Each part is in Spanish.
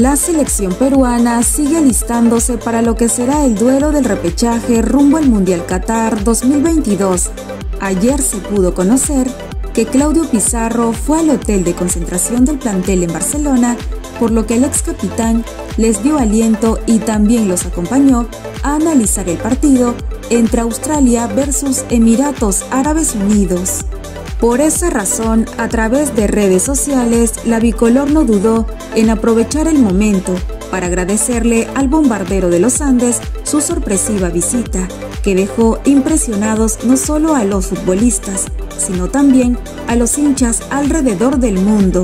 La selección peruana sigue alistándose para lo que será el duelo del repechaje rumbo al Mundial Qatar 2022. Ayer se pudo conocer que Claudio Pizarro fue al hotel de concentración del plantel en Barcelona, por lo que el ex capitán les dio aliento y también los acompañó a analizar el partido entre Australia versus Emiratos Árabes Unidos. Por esa razón, a través de redes sociales, la bicolor no dudó en aprovechar el momento para agradecerle al bombardero de los Andes su sorpresiva visita, que dejó impresionados no solo a los futbolistas, sino también a los hinchas alrededor del mundo.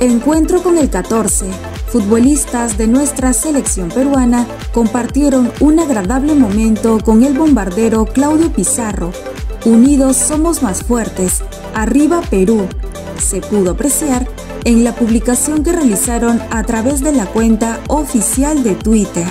Encuentro con el 14. Futbolistas de nuestra selección peruana compartieron un agradable momento con el bombardero Claudio Pizarro, Unidos somos más fuertes. Arriba Perú. Se pudo apreciar en la publicación que realizaron a través de la cuenta oficial de Twitter.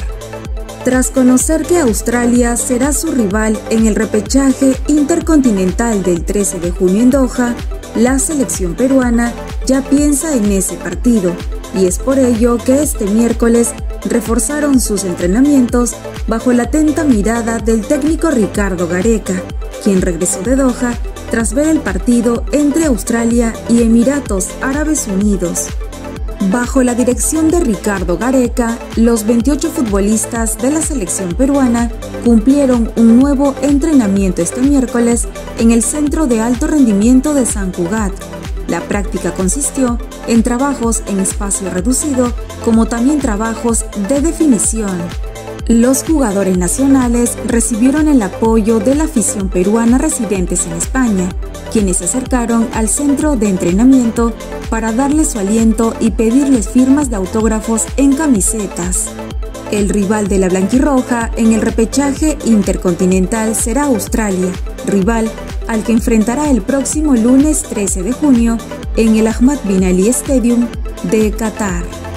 Tras conocer que Australia será su rival en el repechaje intercontinental del 13 de junio en Doha, la selección peruana ya piensa en ese partido y es por ello que este miércoles reforzaron sus entrenamientos bajo la atenta mirada del técnico Ricardo Gareca, quien regresó de Doha tras ver el partido entre Australia y Emiratos Árabes Unidos. Bajo la dirección de Ricardo Gareca, los 28 futbolistas de la selección peruana cumplieron un nuevo entrenamiento este miércoles en el Centro de Alto Rendimiento de San Cugat. La práctica consistió en trabajos en espacio reducido, como también trabajos de definición. Los jugadores nacionales recibieron el apoyo de la afición peruana residentes en España, quienes se acercaron al centro de entrenamiento para darles su aliento y pedirles firmas de autógrafos en camisetas. El rival de la blanquirroja en el repechaje intercontinental será Australia, rival al que enfrentará el próximo lunes 13 de junio en el Ahmad Bin Ali Stadium de Qatar.